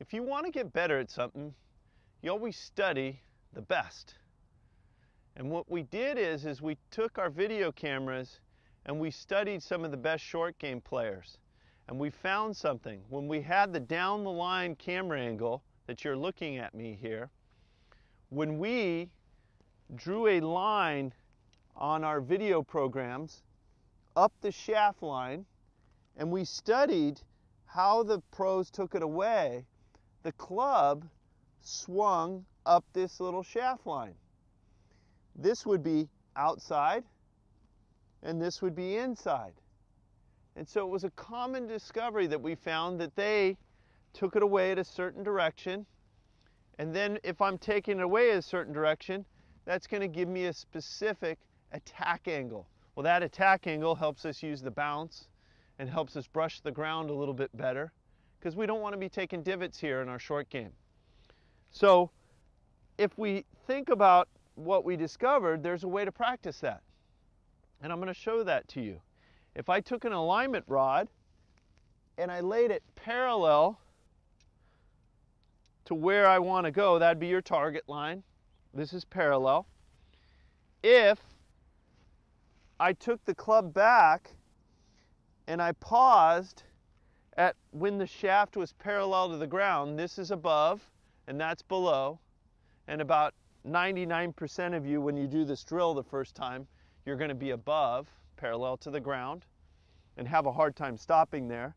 If you want to get better at something, you always study the best. And what we did is, is we took our video cameras and we studied some of the best short game players. And we found something. When we had the down the line camera angle that you're looking at me here, when we drew a line on our video programs up the shaft line and we studied how the pros took it away, the club swung up this little shaft line. This would be outside and this would be inside. And so it was a common discovery that we found that they took it away at a certain direction. And then if I'm taking it away a certain direction, that's going to give me a specific attack angle. Well, that attack angle helps us use the bounce and helps us brush the ground a little bit better because we don't want to be taking divots here in our short game. So if we think about what we discovered, there's a way to practice that. And I'm going to show that to you. If I took an alignment rod and I laid it parallel to where I want to go, that'd be your target line. This is parallel. If I took the club back and I paused at when the shaft was parallel to the ground, this is above and that's below, and about 99% of you, when you do this drill the first time, you're going to be above, parallel to the ground, and have a hard time stopping there.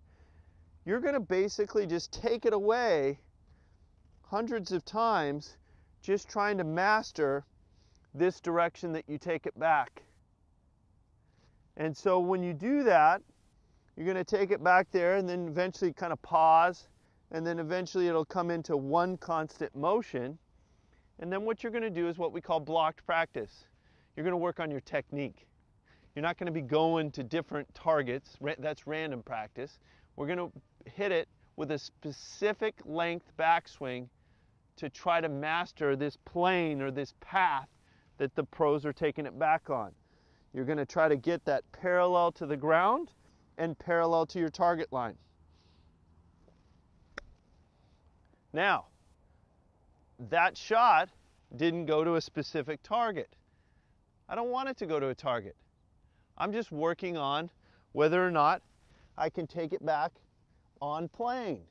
You're going to basically just take it away hundreds of times, just trying to master this direction that you take it back. And so when you do that, you're going to take it back there and then eventually kind of pause, and then eventually it'll come into one constant motion. And then what you're going to do is what we call blocked practice. You're going to work on your technique. You're not going to be going to different targets. That's random practice. We're going to hit it with a specific length backswing to try to master this plane or this path that the pros are taking it back on. You're going to try to get that parallel to the ground and parallel to your target line. Now, that shot didn't go to a specific target. I don't want it to go to a target. I'm just working on whether or not I can take it back on plane.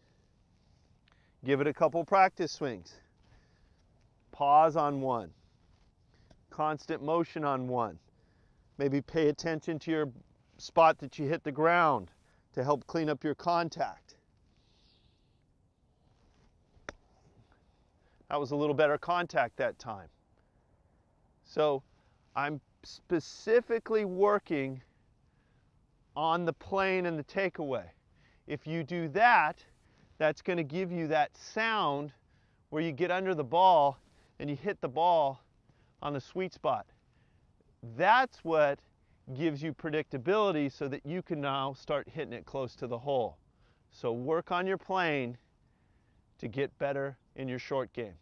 Give it a couple practice swings. Pause on one. Constant motion on one. Maybe pay attention to your spot that you hit the ground to help clean up your contact. That was a little better contact that time. So I'm specifically working on the plane and the takeaway. If you do that, that's going to give you that sound where you get under the ball and you hit the ball on the sweet spot. That's what gives you predictability so that you can now start hitting it close to the hole. So work on your plane to get better in your short game.